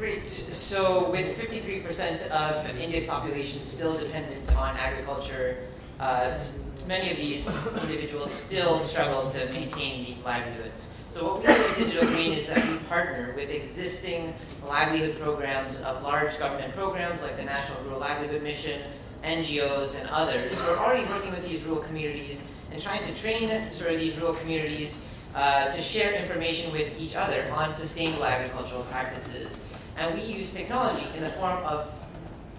Great. So with 53% of India's population still dependent on agriculture, uh, many of these individuals still struggle to maintain these livelihoods. So what we do at Digital Green is that we partner with existing livelihood programs of large government programs like the National Rural Livelihood Mission, NGOs, and others who are already working with these rural communities and trying to train sort of these rural communities uh, to share information with each other on sustainable agricultural practices. And we use technology in the form of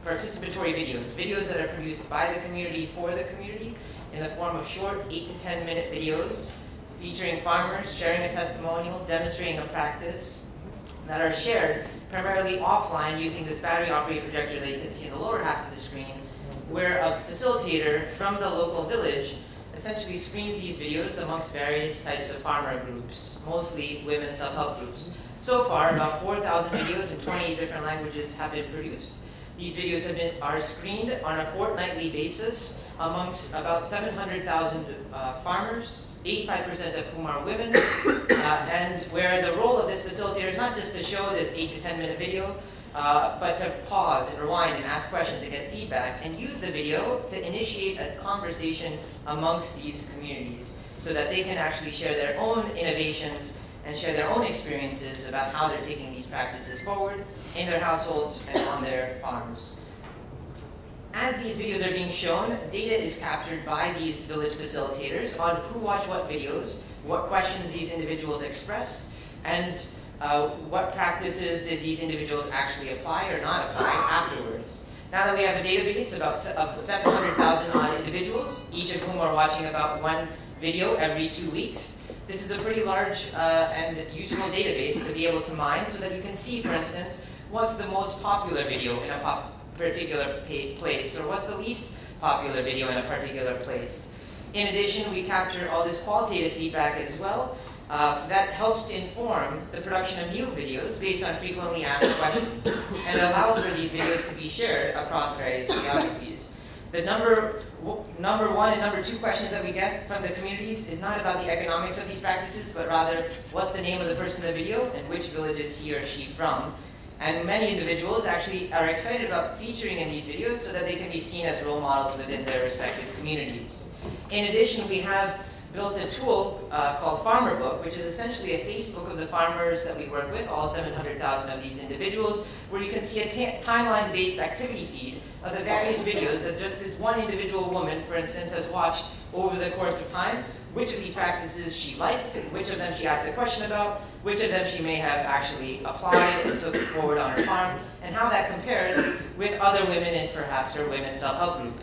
participatory videos, videos that are produced by the community for the community in the form of short 8 to 10 minute videos featuring farmers sharing a testimonial, demonstrating a practice that are shared primarily offline using this battery operated projector that you can see in the lower half of the screen, where a facilitator from the local village essentially screens these videos amongst various types of farmer groups, mostly women self-help groups. So far, about 4,000 videos in 28 different languages have been produced. These videos have been, are screened on a fortnightly basis amongst about 700,000 uh, farmers, 85% of whom are women, uh, and where the role of this facilitator is not just to show this 8 to 10 minute video, uh, but to pause and rewind and ask questions to get feedback and use the video to initiate a conversation amongst these communities so that they can actually share their own innovations and share their own experiences about how they're taking these practices forward in their households and on their farms. As these videos are being shown, data is captured by these village facilitators on who watched what videos, what questions these individuals expressed, and uh, what practices did these individuals actually apply or not apply afterwards. Now that we have a database about of 700,000 odd individuals, each of whom are watching about one video every two weeks, this is a pretty large uh, and useful database to be able to mine so that you can see, for instance, what's the most popular video in a pop particular place, or what's the least popular video in a particular place. In addition, we capture all this qualitative feedback as well. Uh, that helps to inform the production of new videos based on frequently asked questions, and allows for these videos to be shared across various geographies. The number, number one and number two questions that we get from the communities is not about the economics of these practices, but rather what's the name of the person in the video and which village is he or she from. And many individuals actually are excited about featuring in these videos so that they can be seen as role models within their respective communities. In addition, we have built a tool uh, called Farmer Book, which is essentially a Facebook of the farmers that we work with, all 700,000 of these individuals, where you can see a timeline-based activity feed of the various videos that just this one individual woman, for instance, has watched over the course of time, which of these practices she liked, which of them she asked a question about, which of them she may have actually applied and took forward on her farm, and how that compares with other women in perhaps her women's self-help group.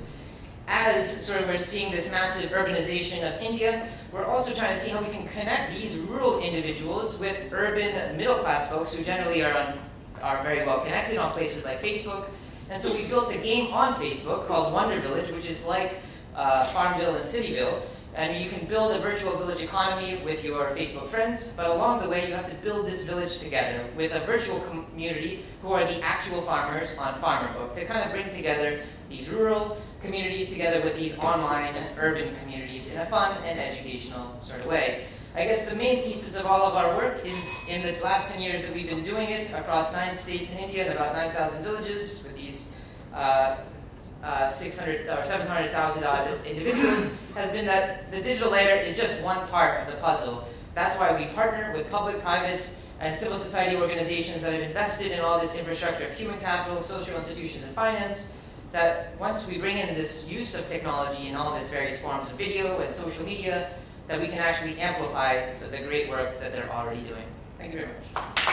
As sort of we're seeing this massive urbanization of India, we're also trying to see how we can connect these rural individuals with urban middle-class folks who generally are, on, are very well connected on places like Facebook. And so we built a game on Facebook called Wonder Village, which is like uh, Farmville and Cityville, and you can build a virtual village economy with your Facebook friends, but along the way you have to build this village together with a virtual community who are the actual farmers on FarmerBook to kind of bring together these rural communities together with these online urban communities in a fun and educational sort of way. I guess the main thesis of all of our work is in the last 10 years that we've been doing it across nine states in India and about 9,000 villages with these uh, uh, 600 or 700,000 odd individuals has been that the digital layer is just one part of the puzzle. That's why we partner with public, private, and civil society organizations that have invested in all this infrastructure of human capital, social institutions, and finance, that once we bring in this use of technology in all of its various forms of video and social media, that we can actually amplify the, the great work that they're already doing. Thank you very much.